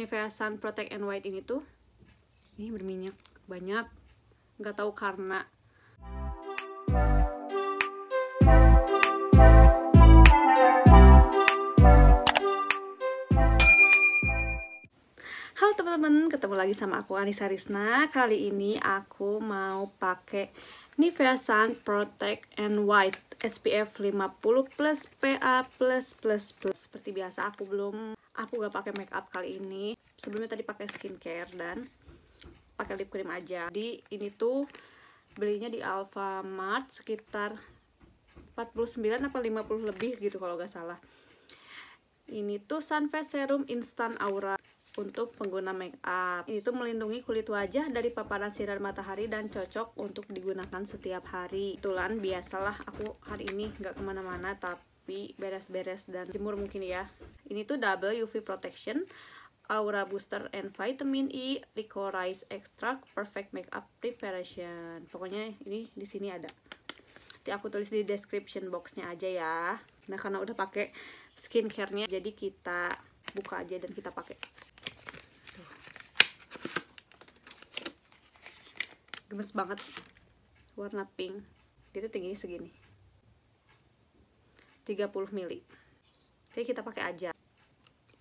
Nivea Sun Protect and White ini tuh ini berminyak banyak nggak tahu karena Halo teman-teman, ketemu lagi sama aku Anissa Risna. Kali ini aku mau pakai Nivea Sun Protect and White SPF 50 plus PA plus plus plus. Seperti biasa aku belum aku gak pakai make up kali ini. Sebelumnya tadi pakai skincare dan pakai lip cream aja. Jadi ini tuh belinya di Alfamart sekitar 49 apa 50 lebih gitu kalau gak salah. Ini tuh Sunfast Serum Instant Aura untuk pengguna make up. Ini tuh melindungi kulit wajah dari paparan sinar matahari dan cocok untuk digunakan setiap hari. Kebetulan biasalah aku hari ini nggak ke mana-mana tapi beres-beres dan jemur mungkin ya. Ini tuh double UV protection, aura booster and vitamin E, licorice extract, perfect makeup preparation. Pokoknya ini di sini ada. Nanti aku tulis di description boxnya aja ya. Nah karena udah pakai skincare-nya jadi kita buka aja dan kita pakai. gemes banget warna pink dia tuh tingginya segini 30 mili. Jadi kita pakai aja.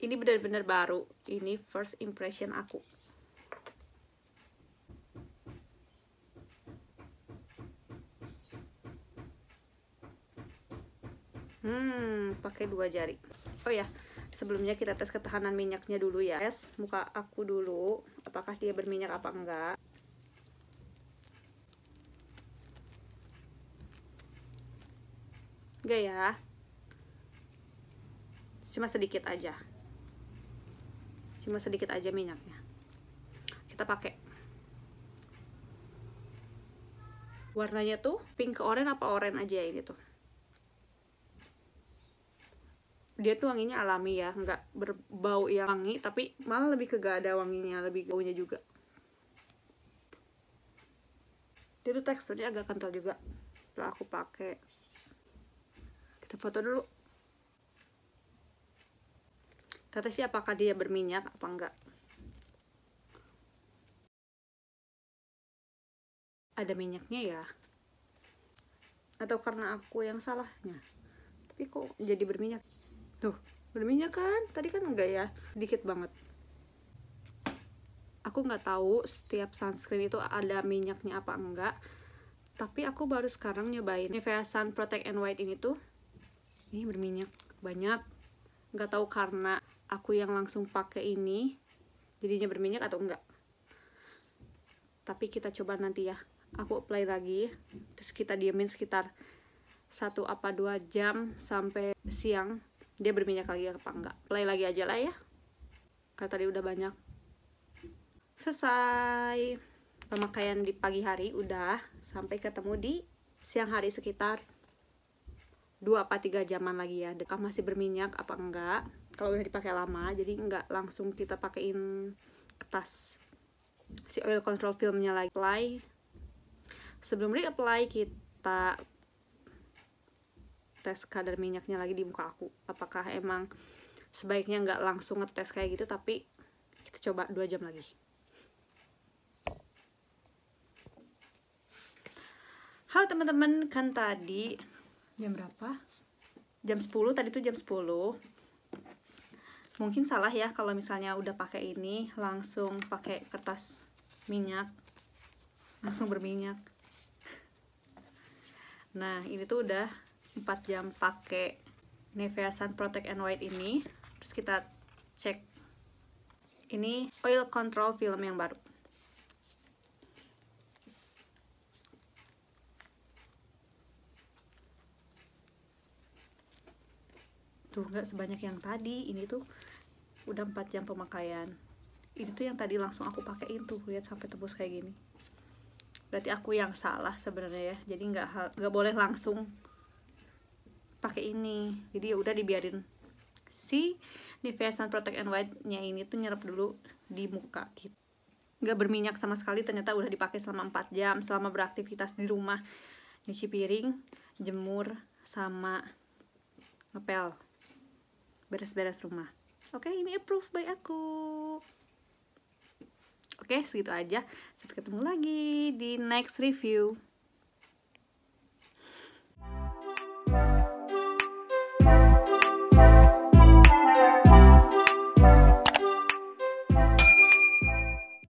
Ini benar-benar baru. Ini first impression aku. Hmm pakai dua jari. Oh ya sebelumnya kita tes ketahanan minyaknya dulu ya. Tes muka aku dulu. Apakah dia berminyak apa enggak? Enggak ya cuma sedikit aja. Cuma sedikit aja minyaknya. Kita pakai. Warnanya tuh pink ke oranye apa oranye aja ya ini tuh? Dia tuh wanginya alami ya nggak berbau yang wangi tapi malah lebih ke gak ada wanginya lebih baunya juga. Dia tuh teksturnya agak kental juga. Setelah aku pakai. Kita foto dulu kita sih apakah dia berminyak apa enggak? Ada minyaknya ya? Atau karena aku yang salahnya? Tapi kok jadi berminyak? Tuh berminyak kan? Tadi kan enggak ya? Dikit banget. Aku nggak tahu setiap sunscreen itu ada minyaknya apa enggak. Tapi aku baru sekarang nyobain Nivea Sun Protect and White ini tuh. Ini berminyak banyak. Nggak tahu karena aku yang langsung pakai ini jadinya berminyak atau enggak? Tapi kita coba nanti ya aku apply lagi terus kita diemin sekitar satu apa dua jam sampai siang dia berminyak lagi apa enggak? Apply lagi aja lah ya karena tadi udah banyak. Selesai. Pemakaian di pagi hari udah sampai ketemu di siang hari sekitar dua apa tiga jaman lagi ya dekah masih berminyak apa enggak. Kalau udah dipakai lama jadi enggak langsung kita pakein kertas si oil control filmnya lagi. Apply. Sebelum di apply kita tes kadar minyaknya lagi di muka aku. Apakah emang sebaiknya nggak langsung ngetes kayak gitu tapi kita coba dua jam lagi. Halo teman-teman, kan tadi jam berapa? Jam 10, tadi tuh jam 10 Mungkin salah ya kalau misalnya udah pakai ini Langsung pakai kertas minyak. Langsung berminyak. Nah ini tuh udah 4 jam pakai Nivea Sun Protect and White ini. Terus kita cek. Ini oil control film yang baru tuh nggak sebanyak yang tadi. Ini tuh udah 4 jam pemakaian. Ini tuh yang tadi langsung aku pakein tuh lihat sampai tebus kayak gini. Berarti aku yang salah sebenarnya ya. Jadi nggak nggak boleh langsung pakai ini. Jadi ya udah dibiarin. Si Nivea Sun Protect and White nya ini tuh nyerap dulu di muka gitu. Nggak berminyak sama sekali ternyata udah dipakai selama 4 jam selama beraktivitas di rumah. Nyuci piring jemur sama ngepel beres-beres rumah. Oke ini approve by aku. Oke segitu aja. Sampai ketemu lagi di next review